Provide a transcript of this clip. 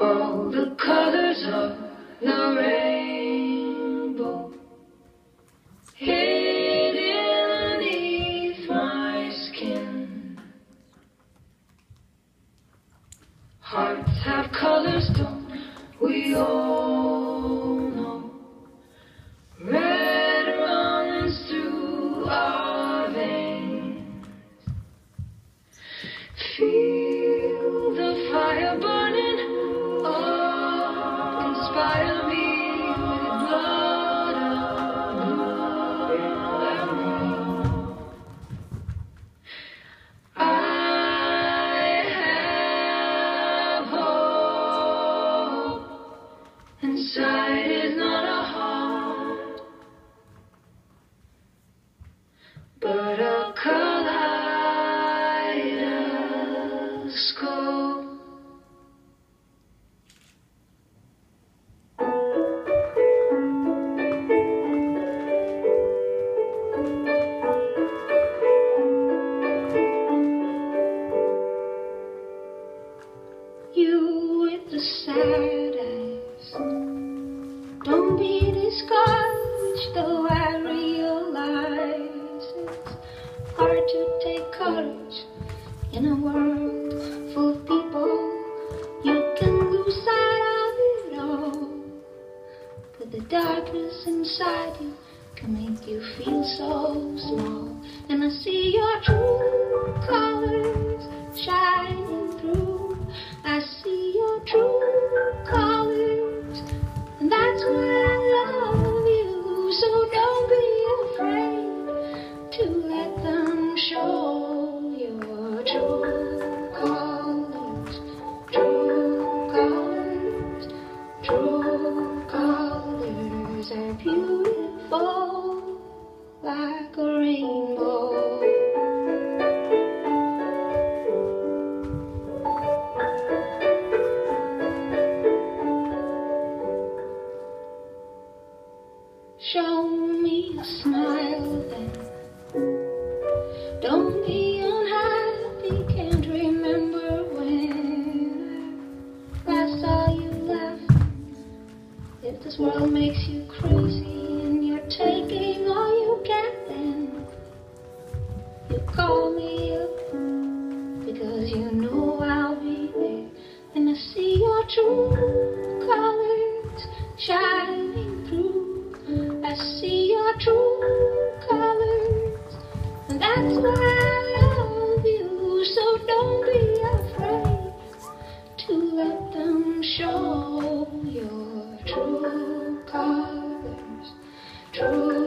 All the colors of the rainbow hidden beneath my skin. Hearts have colors, don't we all Inside is not a heart, but a discouraged, though I realize it's hard to take courage in a world full of people. You can lose sight of it all, but the darkness inside you can make you feel so small. And I see your true colors shining beautiful like a rainbow. Crazy and you're taking all you then you call me up because you know I'll be there. And I see your true colors shining through. I see your true colors, and that's why let them show your true colors, true